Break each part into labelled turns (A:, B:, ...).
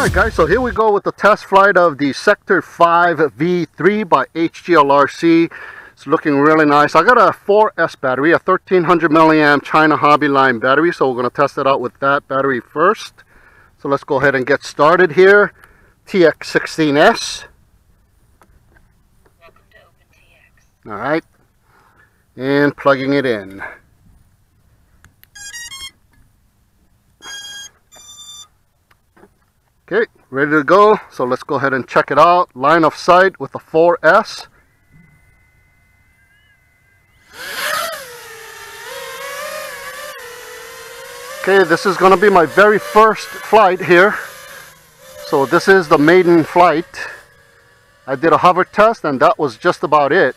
A: Alright guys, so here we go with the test flight of the Sector 5 V3 by HGLRC. It's looking really nice. I got a 4S battery, a 1300 milliamp China Hobby Line battery, so we're going to test it out with that battery first. So let's go ahead and get started here. TX16S.
B: Welcome to OpenTX.
A: Alright. And plugging it in. Okay, ready to go. So let's go ahead and check it out. Line of sight with the 4S. Okay, this is going to be my very first flight here. So this is the maiden flight. I did a hover test and that was just about it.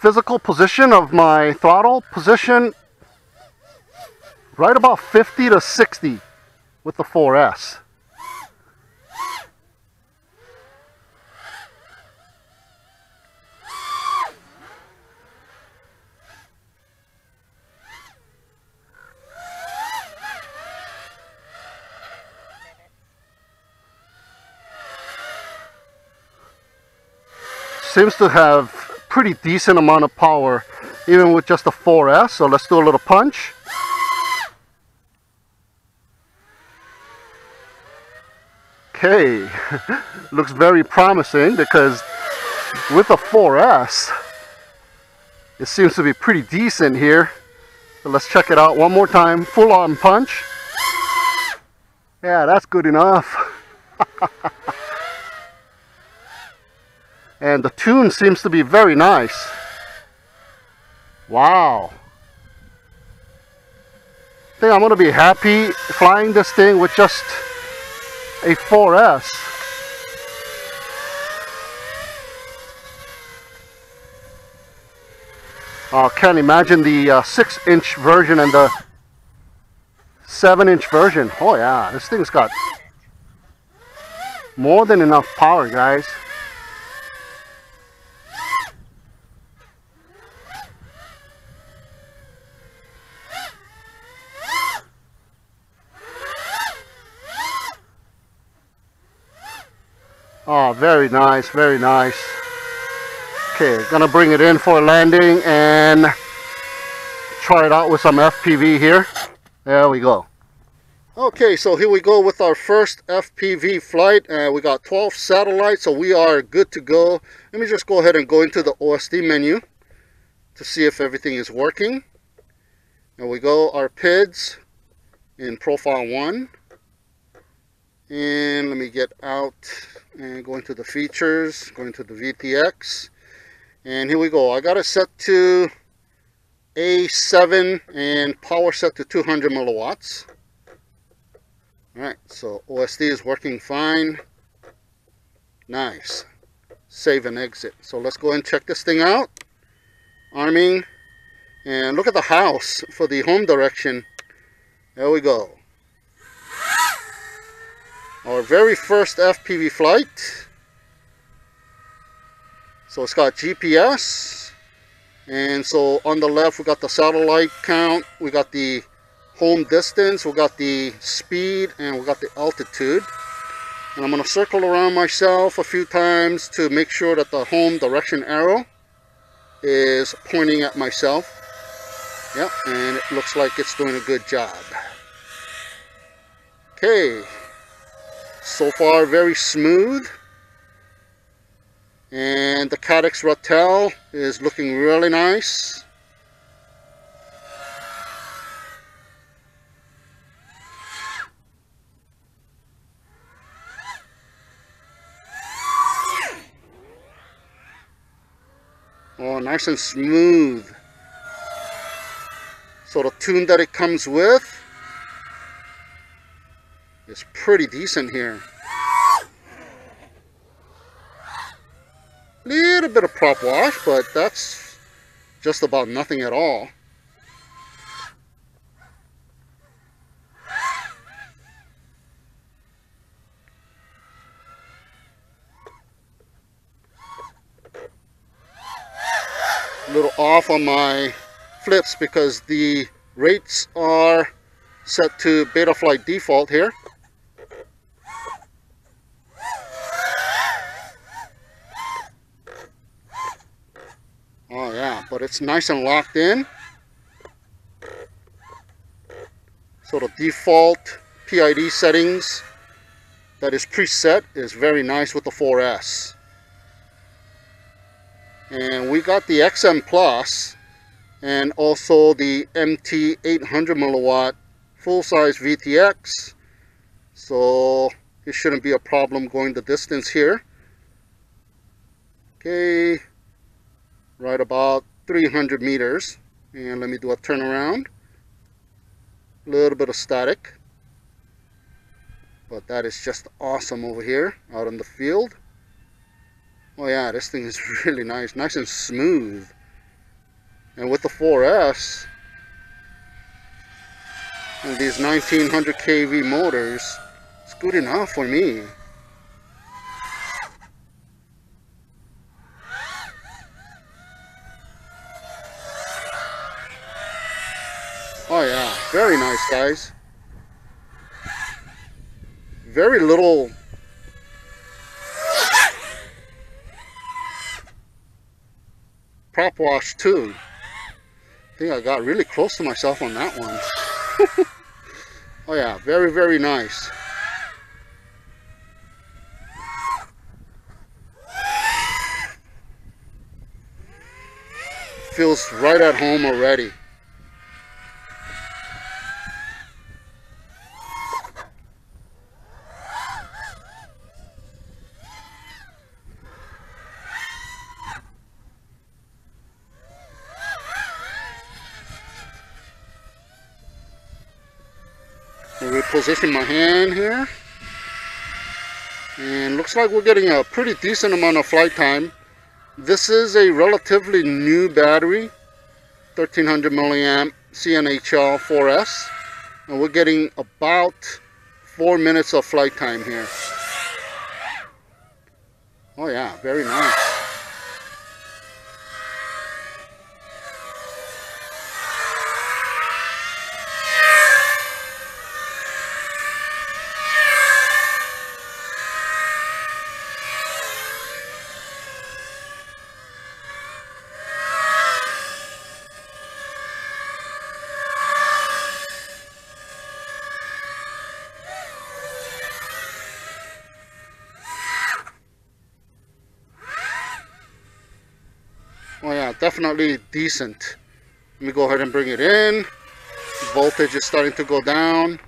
A: Physical position of my throttle position right about 50 to 60 with the 4S. Seems to have pretty decent amount of power even with just a 4S. So let's do a little punch. Okay, looks very promising because with a 4S, it seems to be pretty decent here. So let's check it out one more time. Full on punch. Yeah, that's good enough. and the tune seems to be very nice. Wow. I think I'm going to be happy flying this thing with just a 4S. I uh, can't imagine the uh, 6 inch version and the 7 inch version. Oh yeah, this thing's got more than enough power guys. Oh, very nice, very nice. Okay, gonna bring it in for a landing and try it out with some FPV here. There we go. Okay, so here we go with our first FPV flight. Uh, we got 12 satellites, so we are good to go. Let me just go ahead and go into the OSD menu to see if everything is working. There we go, our PIDs in profile 1. And let me get out and going to the features, going to the VTX. And here we go. I got it set to A7 and power set to 200 milliwatts. Alright, so OSD is working fine. Nice. Save and exit. So let's go and check this thing out. Arming. And look at the house for the home direction. There we go our very first FPV flight. So it's got GPS. And so on the left we got the satellite count, we got the home distance, we got the speed, and we got the altitude. And I'm going to circle around myself a few times to make sure that the home direction arrow is pointing at myself. Yep, and it looks like it's doing a good job. Okay, so far very smooth and the Caddx Ratel is looking really nice Oh, nice and smooth. So the tune that it comes with is pretty decent here. Little bit of prop wash, but that's just about nothing at all. A little off on my flips because the rates are set to Betaflight default here. It's nice and locked in. So the default PID settings that is preset is very nice with the 4S. And we got the XM Plus and also the MT 800 milliwatt full-size VTX. So it shouldn't be a problem going the distance here. Okay, right about 300 meters. And let me do a turnaround. A little bit of static. But that is just awesome over here out in the field. Oh yeah, this thing is really nice. Nice and smooth. And with the 4S and these 1900 kV motors, it's good enough for me. Oh yeah, very nice guys. Very little prop wash too. I think I got really close to myself on that one. oh yeah, very, very nice. Feels right at home already. Reposition my hand here. And looks like we're getting a pretty decent amount of flight time. This is a relatively new battery, 1300 milliamp CNHL 4S. And we're getting about four minutes of flight time here. Oh yeah, very nice. Definitely decent. Let me go ahead and bring it in. Voltage is starting to go down.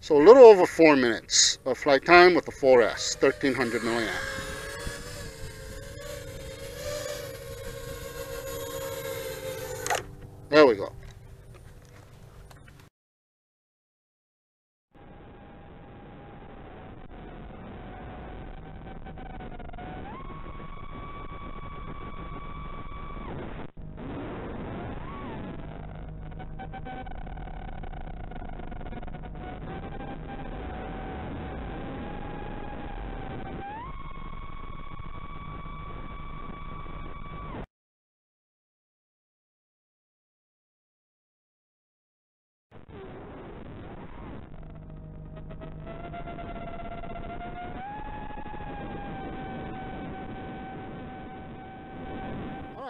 A: So a little over four minutes of flight time with the 4S, 1300 milliamp. There we go.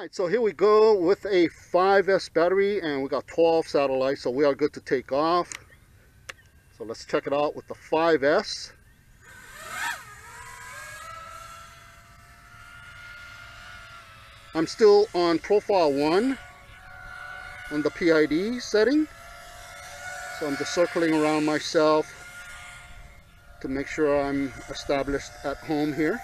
A: Alright, so here we go with a 5S battery and we got 12 satellites, so we are good to take off. So let's check it out with the 5S. I'm still on profile 1 on the PID setting. So I'm just circling around myself to make sure I'm established at home here.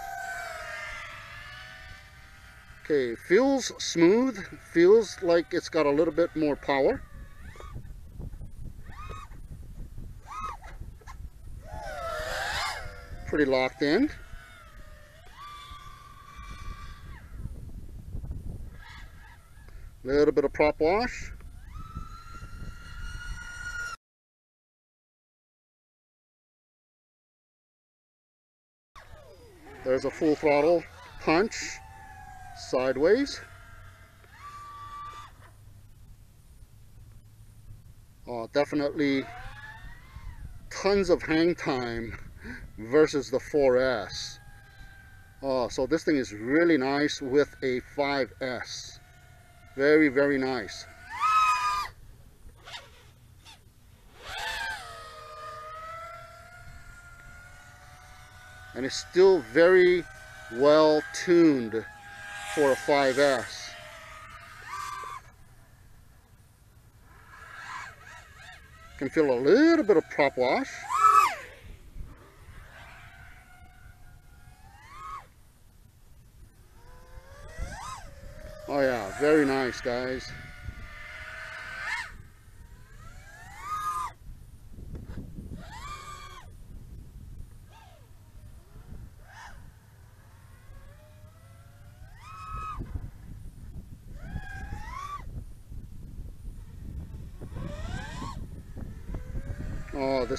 A: Okay, feels smooth, feels like it's got a little bit more power. Pretty locked in. Little bit of prop wash. There's a full throttle punch sideways. Uh, definitely tons of hang time versus the 4S uh, so this thing is really nice with a 5S very very nice. And it's still very well tuned for a 5S. Can feel a little bit of prop wash. Oh yeah, very nice guys.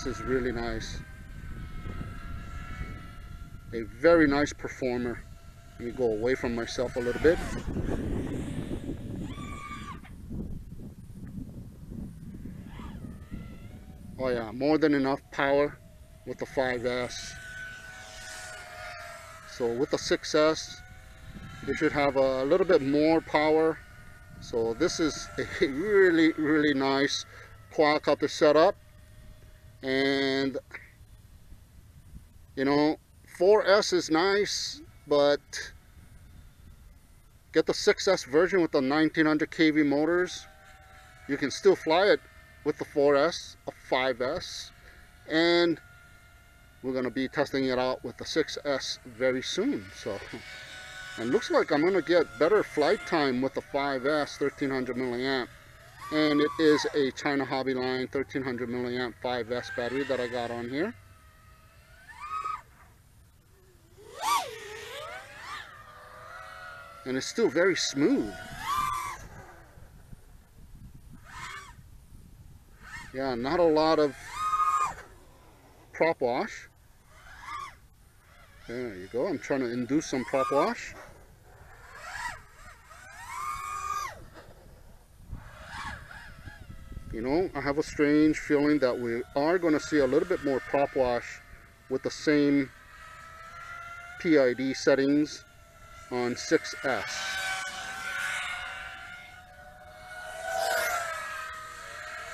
A: This is really nice. A very nice performer. Let me go away from myself a little bit. Oh yeah, more than enough power with the 5S. So with the 6S, you should have a little bit more power. So this is a really, really nice quadcopter setup and you know 4S is nice but get the 6S version with the 1900 kV motors. You can still fly it with the 4S a 5S and we're going to be testing it out with the 6S very soon so. And looks like I'm going to get better flight time with the 5S 1300 milliamp and it is a China Hobby Line 1300 milliamp 5S battery that I got on here. And it's still very smooth. Yeah, not a lot of prop wash. There you go. I'm trying to induce some prop wash. You know I have a strange feeling that we are going to see a little bit more prop wash with the same PID settings on 6S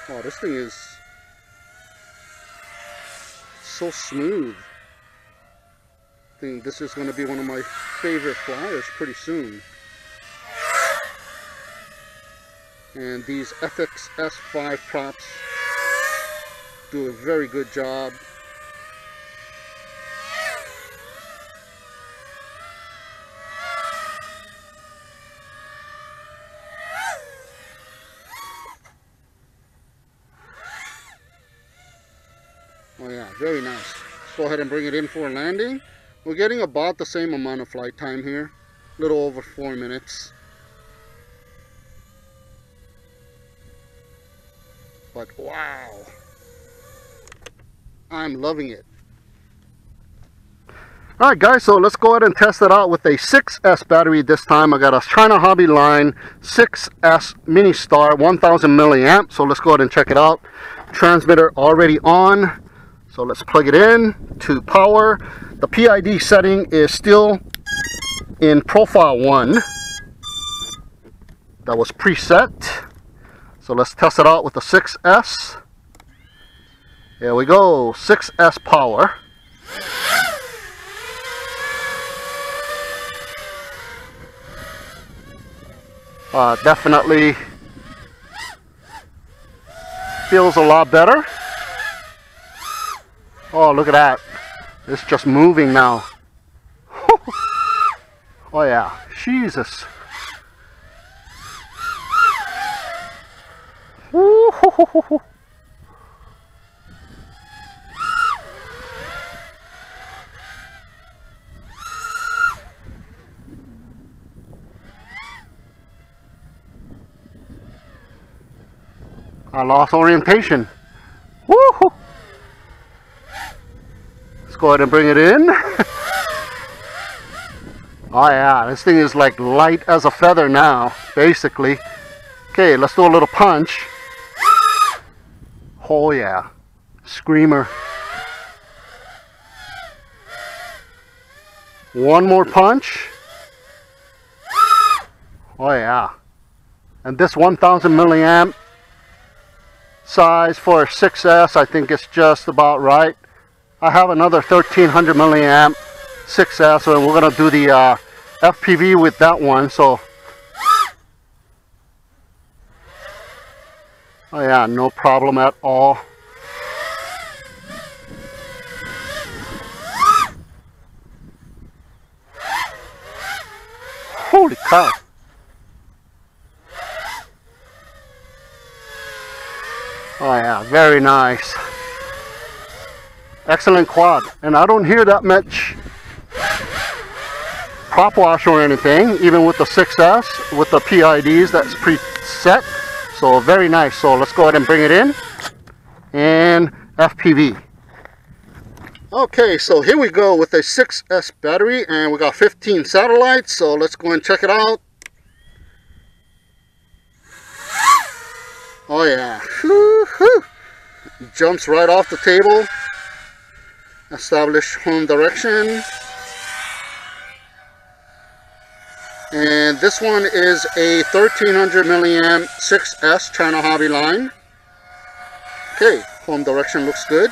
A: oh this thing is so smooth. I think this is going to be one of my favorite flyers pretty soon and these FX S5 props do a very good job Oh yeah, very nice. Let's go ahead and bring it in for a landing. We're getting about the same amount of flight time here. A little over four minutes. But wow, I'm loving it. Alright guys, so let's go ahead and test it out with a 6S battery this time. I got a China Hobby Line 6S Mini Star 1000 milliamp. So let's go ahead and check it out. Transmitter already on. So let's plug it in to power. The PID setting is still in profile 1. That was preset. So let's test it out with the 6S. Here we go, 6S power. Uh, definitely feels a lot better. Oh, look at that. It's just moving now. oh yeah, Jesus. I lost orientation. Woohoo! Let's go ahead and bring it in. oh yeah, this thing is like light as a feather now, basically. Okay, let's do a little punch. Oh yeah, screamer. One more punch. Oh yeah. And this 1000 milliamp size for a 6S I think it's just about right. I have another 1300 milliamp 6S and we're going to do the uh, FPV with that one so oh yeah no problem at all holy cow Oh yeah, very nice. Excellent quad. And I don't hear that much prop wash or anything, even with the 6S, with the PIDs that's preset. So very nice. So let's go ahead and bring it in. And FPV. Okay, so here we go with a 6S battery and we got 15 satellites. So let's go and check it out. Oh yeah. Jumps right off the table. Establish home direction. And this one is a 1300 milliamp 6S China Hobby line. Okay, home direction looks good.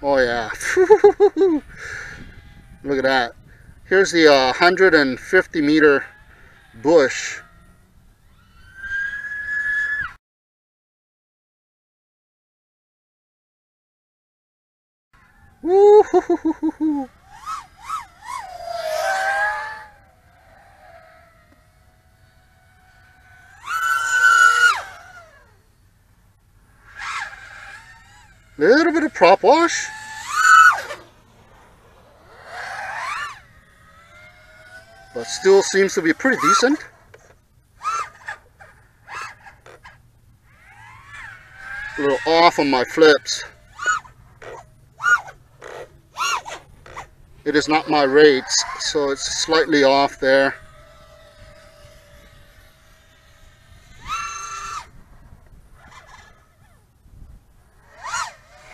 A: Oh yeah. Look at that. Here's the uh, 150 meter bush Woo -hoo -hoo -hoo Little bit of prop wash. But still seems to be pretty decent. A little off on my flips. It is not my rates, so it's slightly off there.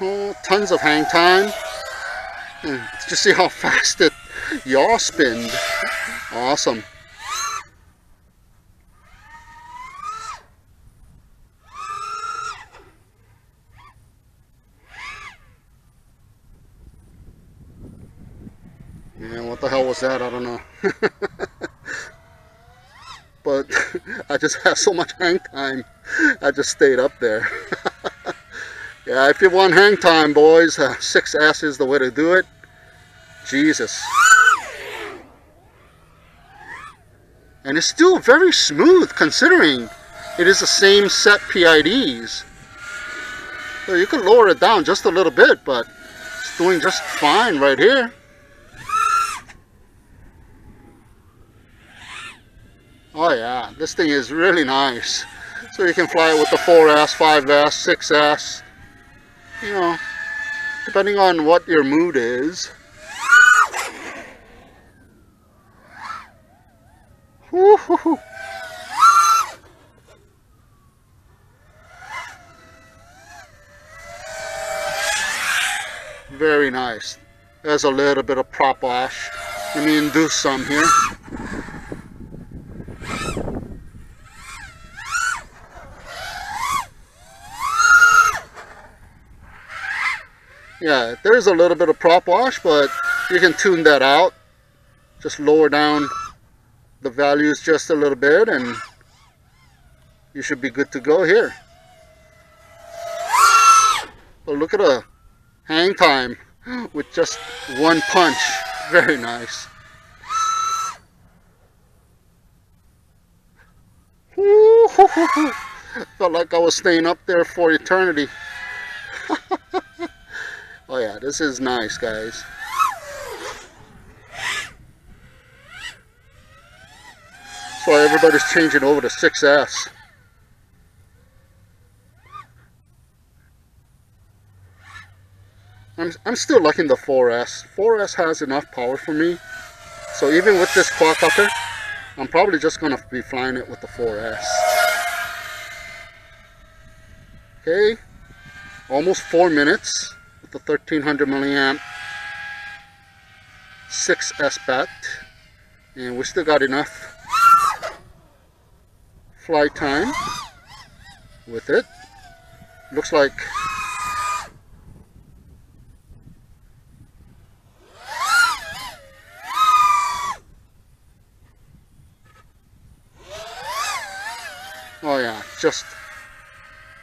A: Oh, tons of hang time. Hmm, just see how fast it yaw spinned. Awesome. Yeah, what the hell was that? I don't know. but I just had so much hang time, I just stayed up there. Yeah, if you want hang time, boys, uh, 6S is the way to do it. Jesus. And it's still very smooth considering it is the same set PIDs. So you can lower it down just a little bit, but it's doing just fine right here. Oh yeah, this thing is really nice. So you can fly it with the 4S, 5S, 6S. You know, depending on what your mood is. Very nice. There's a little bit of prop wash. Let me induce some here. Yeah there's a little bit of prop wash but you can tune that out. Just lower down the values just a little bit and you should be good to go here. But look at a hang time with just one punch. Very nice. Felt like I was staying up there for eternity Oh yeah, this is nice, guys. That's why everybody's changing over to 6S. I'm, I'm still liking the 4S. 4S has enough power for me. So even with this quadcopter, I'm probably just going to be flying it with the 4S. Okay, almost four minutes the 1300 milliamp 6S bat. And we still got enough flight time with it. Looks like oh yeah just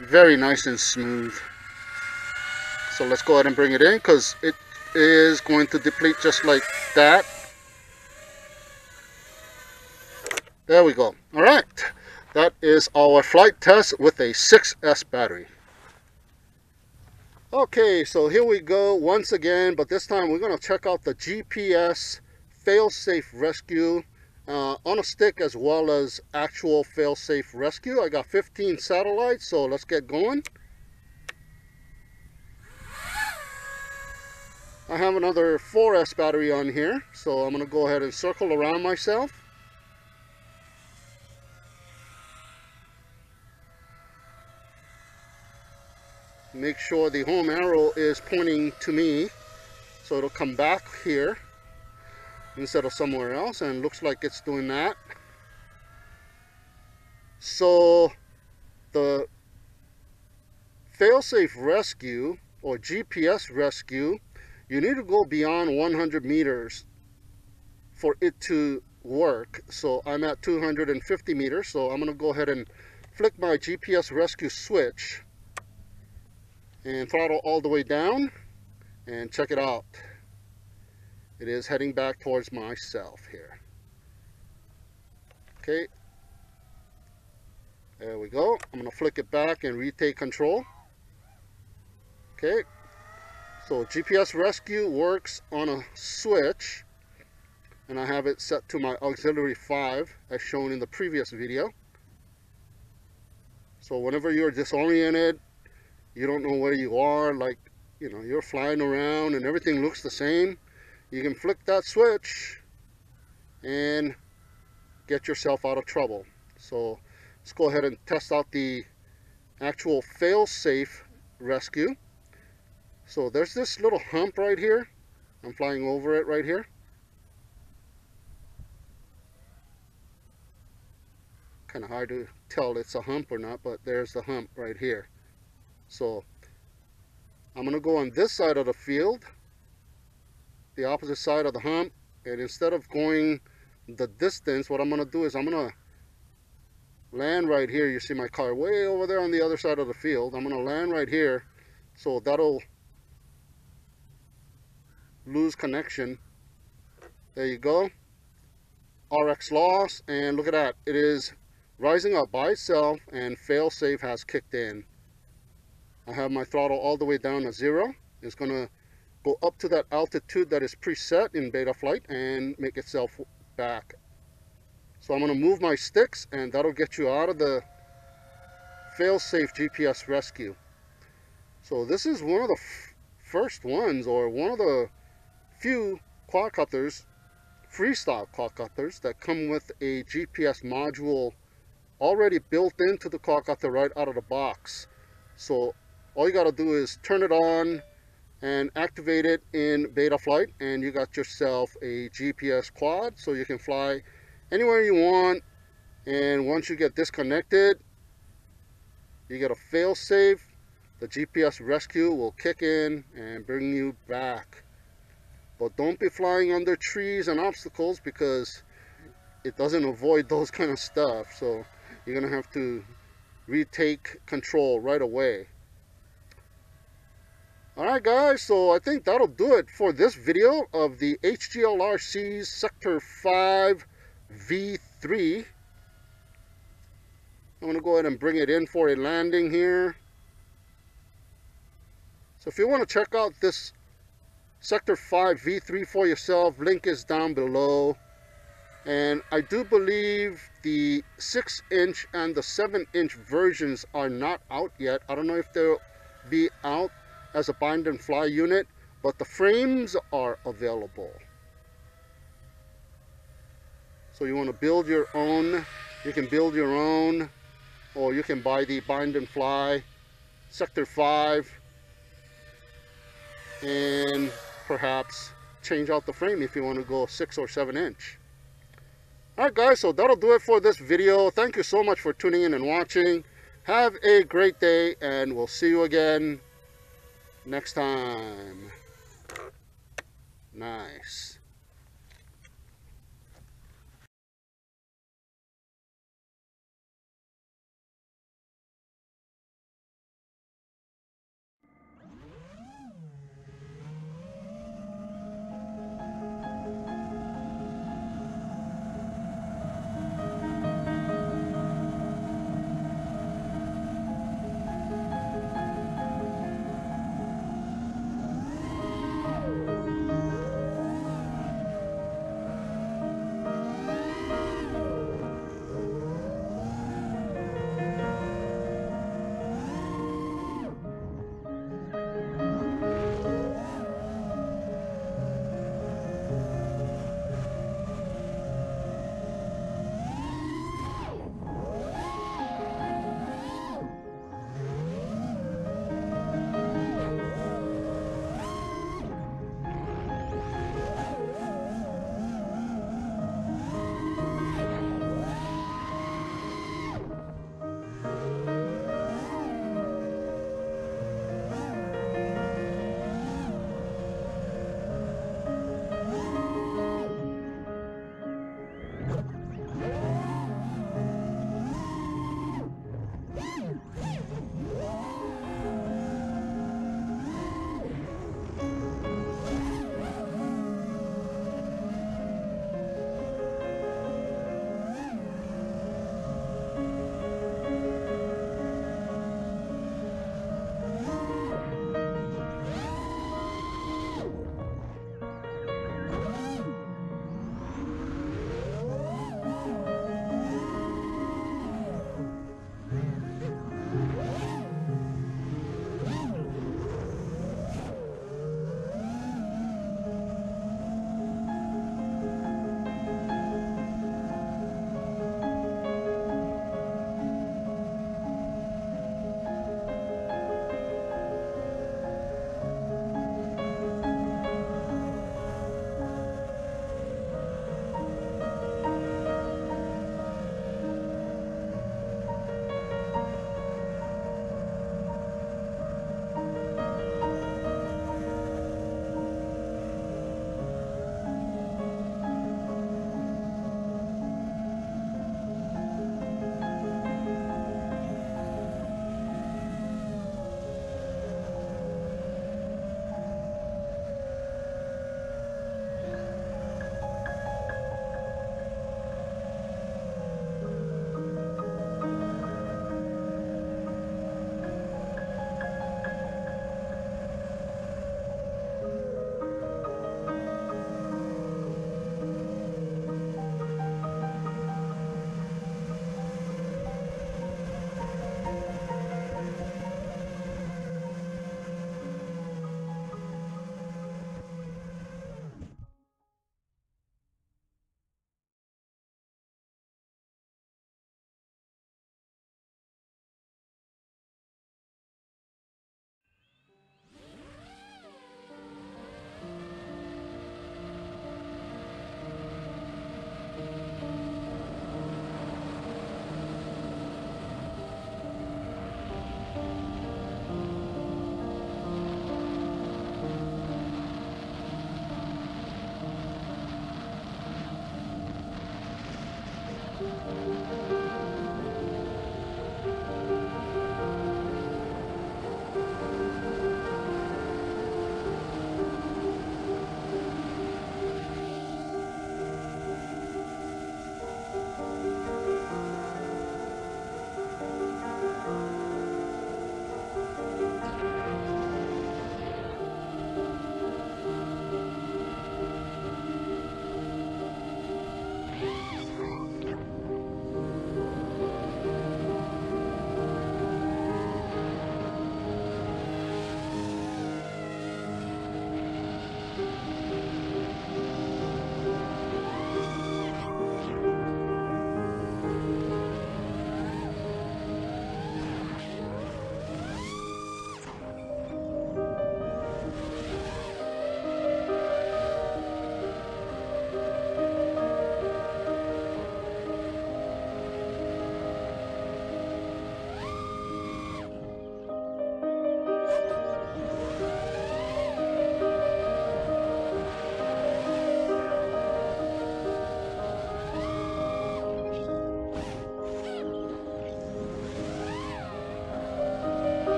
A: very nice and smooth so let's go ahead and bring it in because it is going to deplete just like that. There we go. All right. That is our flight test with a 6s battery. Okay so here we go once again but this time we're going to check out the gps failsafe rescue uh, on a stick as well as actual failsafe rescue. I got 15 satellites so let's get going I have another 4S battery on here, so I'm going to go ahead and circle around myself. Make sure the home arrow is pointing to me, so it'll come back here instead of somewhere else, and looks like it's doing that. So the failsafe rescue or GPS rescue you need to go beyond 100 meters for it to work. So I'm at 250 meters so I'm gonna go ahead and flick my GPS rescue switch and throttle all the way down and check it out. It is heading back towards myself here. Okay. There we go. I'm gonna flick it back and retake control. Okay so GPS Rescue works on a switch and I have it set to my auxiliary 5 as shown in the previous video. So whenever you're disoriented, you don't know where you are, like, you know, you're flying around and everything looks the same, you can flick that switch and get yourself out of trouble. So let's go ahead and test out the actual fail-safe rescue. So there's this little hump right here. I'm flying over it right here. Kind of hard to tell it's a hump or not, but there's the hump right here. So I'm going to go on this side of the field, the opposite side of the hump, and instead of going the distance, what I'm going to do is I'm going to land right here. You see my car way over there on the other side of the field. I'm going to land right here. So that'll lose connection. There you go. RX loss and look at that. It is rising up by itself and failsafe has kicked in. I have my throttle all the way down to zero. It's gonna go up to that altitude that is preset in Betaflight and make itself back. So I'm gonna move my sticks and that'll get you out of the failsafe GPS rescue. So this is one of the first ones or one of the few quadcopters, freestyle quadcopters that come with a GPS module already built into the quadcopter right out of the box. So all you got to do is turn it on and activate it in Betaflight and you got yourself a GPS quad so you can fly anywhere you want and once you get disconnected you get a fail safe the GPS rescue will kick in and bring you back but don't be flying under trees and obstacles because it doesn't avoid those kind of stuff. So you're to have to retake control right away. Alright guys, so I think that'll do it for this video of the HGLRC Sector 5 V3. I'm going to go ahead and bring it in for a landing here. So if you want to check out this Sector 5 V3 for yourself. Link is down below. And I do believe the 6 inch and the 7 inch versions are not out yet. I don't know if they'll be out as a bind and fly unit, but the frames are available. So you want to build your own, you can build your own, or you can buy the bind and fly sector 5 and perhaps change out the frame if you want to go 6 or 7 inch. Alright guys, so that'll do it for this video. Thank you so much for tuning in and watching. Have a great day and we'll see you again next time. Nice.